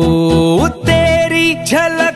ओ तेरी झलक